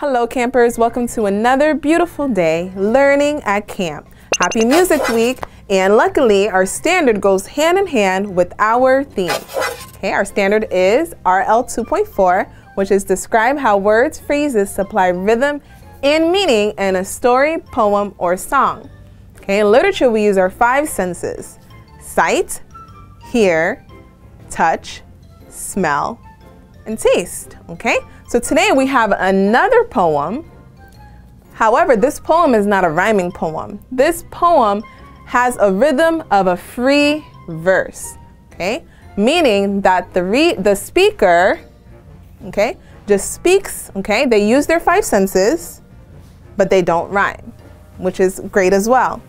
Hello campers, welcome to another beautiful day learning at camp. Happy Music Week and luckily our standard goes hand in hand with our theme. Okay, our standard is RL 2.4 which is describe how words, phrases supply rhythm and meaning in a story, poem, or song. Okay, in literature we use our five senses. Sight, hear, touch, smell, and taste, okay? So today we have another poem. However, this poem is not a rhyming poem. This poem has a rhythm of a free verse, okay? Meaning that the, the speaker, okay, just speaks, okay? They use their five senses, but they don't rhyme, which is great as well.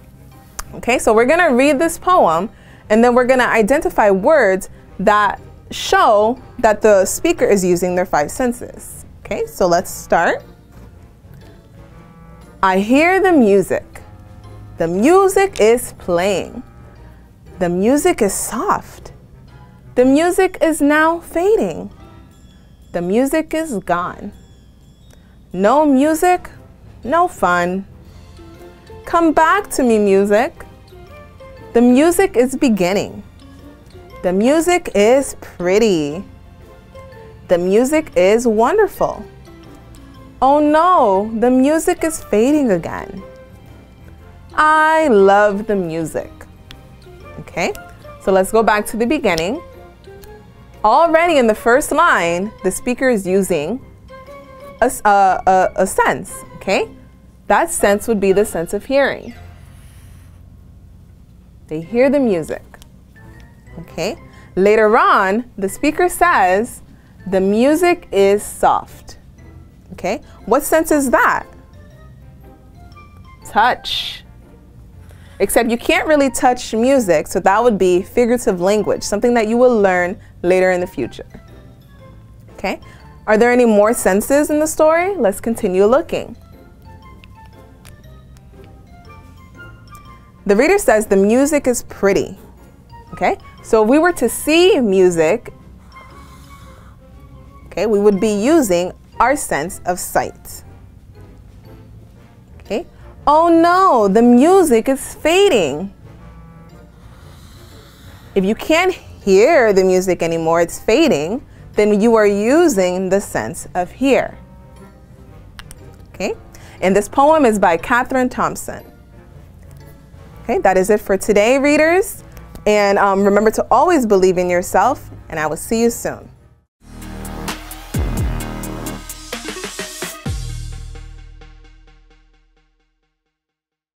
Okay, so we're gonna read this poem and then we're gonna identify words that show that the speaker is using their five senses. Okay, so let's start. I hear the music. The music is playing. The music is soft. The music is now fading. The music is gone. No music, no fun. Come back to me, music. The music is beginning. The music is pretty. The music is wonderful. Oh no, the music is fading again. I love the music. Okay, so let's go back to the beginning. Already in the first line, the speaker is using a, a, a, a sense, okay? That sense would be the sense of hearing. They hear the music. Okay. Later on, the speaker says, the music is soft. Okay. What sense is that? Touch. Except you can't really touch music, so that would be figurative language, something that you will learn later in the future. Okay. Are there any more senses in the story? Let's continue looking. The reader says the music is pretty. Okay, so if we were to see music, okay, we would be using our sense of sight. Okay, oh no, the music is fading. If you can't hear the music anymore, it's fading, then you are using the sense of hear. Okay, and this poem is by Catherine Thompson. Okay, that is it for today, readers. And um, remember to always believe in yourself, and I will see you soon.